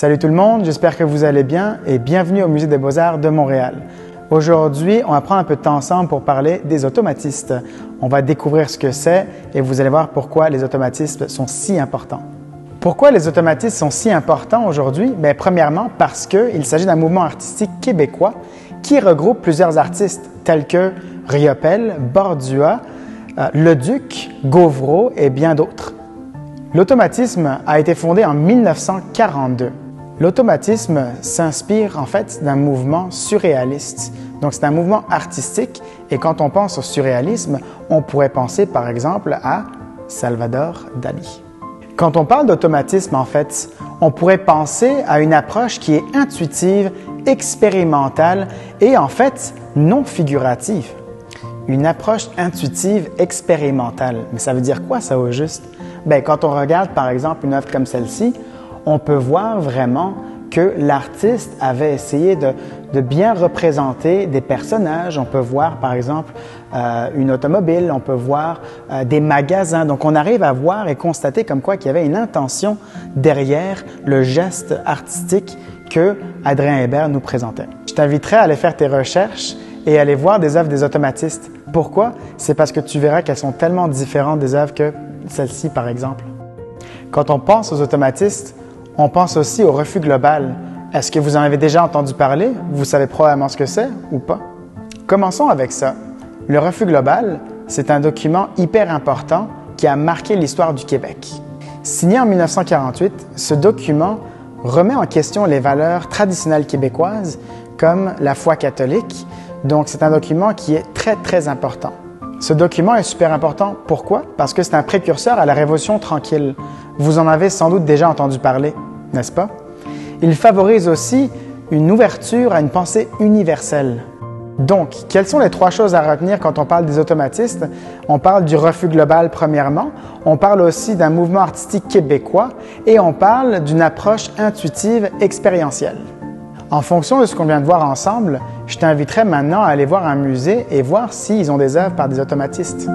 Salut tout le monde, j'espère que vous allez bien et bienvenue au Musée des Beaux-Arts de Montréal. Aujourd'hui, on va prendre un peu de temps ensemble pour parler des automatistes. On va découvrir ce que c'est et vous allez voir pourquoi les automatistes sont si importants. Pourquoi les automatistes sont si importants aujourd'hui? Bien, premièrement, parce qu'il s'agit d'un mouvement artistique québécois qui regroupe plusieurs artistes tels que Riopel, Bordua, euh, Leduc, Gauvreau et bien d'autres. L'automatisme a été fondé en 1942. L'automatisme s'inspire en fait d'un mouvement surréaliste. Donc c'est un mouvement artistique et quand on pense au surréalisme, on pourrait penser par exemple à Salvador Dali. Quand on parle d'automatisme en fait, on pourrait penser à une approche qui est intuitive, expérimentale et en fait non figurative. Une approche intuitive, expérimentale. Mais ça veut dire quoi ça au juste? Bien, quand on regarde par exemple une œuvre comme celle-ci, on peut voir vraiment que l'artiste avait essayé de, bien représenter des personnages. On peut voir par exemple euh, une automobile, on peut voir euh, des magasins. Donc on arrive à voir et constater comme quoi qu'il y avait une intention derrière le geste artistique que Adrien Hébert nous présentait. Je t'inviterai à aller faire tes recherches et aller voir des œuvres des automatistes. Pourquoi? C'est parce que tu verras qu'elles sont tellement différentes des œuvres que celle-ci, par exemple. Quand on pense aux automatistes, on pense aussi au refus global. Est-ce que vous en avez déjà entendu parler? Vous savez probablement ce que c'est ou pas? Commençons avec ça. Le refus global, c'est un document hyper important qui a marqué l'histoire du Québec. Signé en 1948, ce document remet en question les valeurs traditionnelles québécoises comme la foi catholique. Donc c'est un document qui est très très important. Ce document est super important. Pourquoi? Parce que c'est un précurseur à la Révolution tranquille. Vous en avez sans doute déjà entendu parler, n'est-ce pas? Il favorise aussi une ouverture à une pensée universelle. Donc, quelles sont les trois choses à retenir quand on parle des automatistes? On parle du refus global premièrement, on parle aussi d'un mouvement artistique québécois et on parle d'une approche intuitive expérientielle. En fonction de ce qu'on vient de voir ensemble, je t'inviterai maintenant à aller voir un musée et voir s'ils ont des œuvres par des automatistes.